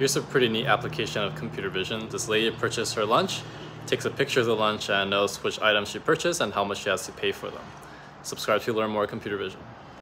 Here's a pretty neat application of computer vision. This lady purchased her lunch, takes a picture of the lunch and knows which items she purchased and how much she has to pay for them. Subscribe to learn more computer vision.